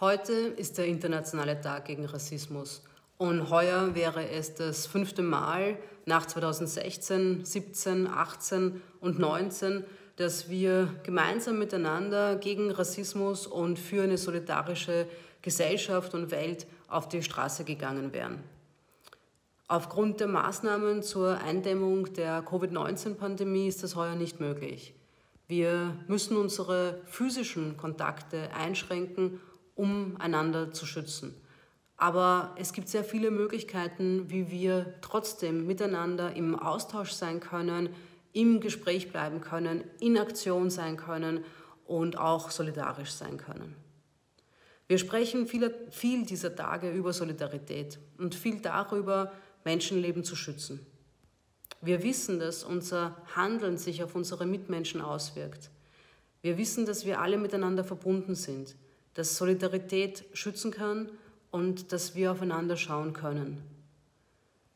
Heute ist der internationale Tag gegen Rassismus und heuer wäre es das fünfte Mal nach 2016, 17, 18 und 19, dass wir gemeinsam miteinander gegen Rassismus und für eine solidarische Gesellschaft und Welt auf die Straße gegangen wären. Aufgrund der Maßnahmen zur Eindämmung der Covid-19-Pandemie ist das heuer nicht möglich. Wir müssen unsere physischen Kontakte einschränken um einander zu schützen. Aber es gibt sehr viele Möglichkeiten, wie wir trotzdem miteinander im Austausch sein können, im Gespräch bleiben können, in Aktion sein können und auch solidarisch sein können. Wir sprechen viel, viel dieser Tage über Solidarität und viel darüber, Menschenleben zu schützen. Wir wissen, dass unser Handeln sich auf unsere Mitmenschen auswirkt. Wir wissen, dass wir alle miteinander verbunden sind dass Solidarität schützen kann und dass wir aufeinander schauen können.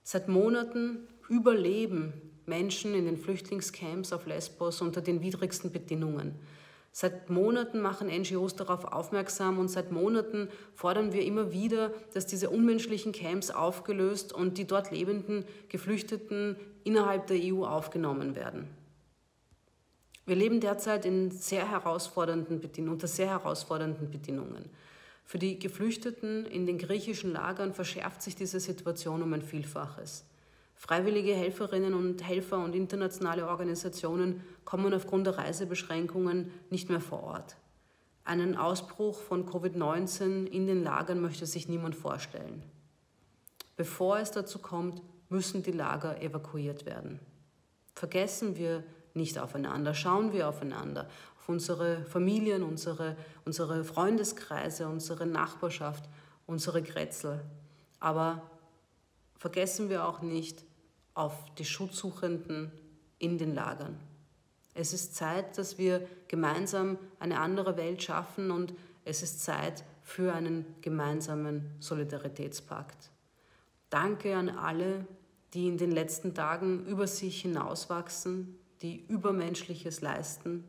Seit Monaten überleben Menschen in den Flüchtlingscamps auf Lesbos unter den widrigsten Bedingungen. Seit Monaten machen NGOs darauf aufmerksam und seit Monaten fordern wir immer wieder, dass diese unmenschlichen Camps aufgelöst und die dort lebenden Geflüchteten innerhalb der EU aufgenommen werden. Wir leben derzeit in sehr herausfordernden unter sehr herausfordernden Bedingungen. Für die Geflüchteten in den griechischen Lagern verschärft sich diese Situation um ein Vielfaches. Freiwillige Helferinnen und Helfer und internationale Organisationen kommen aufgrund der Reisebeschränkungen nicht mehr vor Ort. Einen Ausbruch von Covid-19 in den Lagern möchte sich niemand vorstellen. Bevor es dazu kommt, müssen die Lager evakuiert werden. Vergessen wir nicht aufeinander, schauen wir aufeinander, auf unsere Familien, unsere, unsere Freundeskreise, unsere Nachbarschaft, unsere Grätzel. Aber vergessen wir auch nicht auf die Schutzsuchenden in den Lagern. Es ist Zeit, dass wir gemeinsam eine andere Welt schaffen und es ist Zeit für einen gemeinsamen Solidaritätspakt. Danke an alle, die in den letzten Tagen über sich hinauswachsen, die Übermenschliches leisten.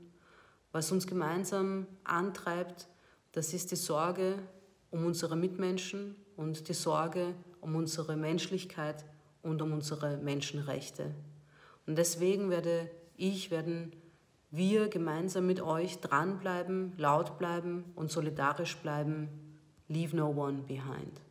Was uns gemeinsam antreibt, das ist die Sorge um unsere Mitmenschen und die Sorge um unsere Menschlichkeit und um unsere Menschenrechte. Und deswegen werde ich, werden wir gemeinsam mit euch dranbleiben, laut bleiben und solidarisch bleiben. Leave no one behind.